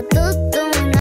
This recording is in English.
vi como tú, tú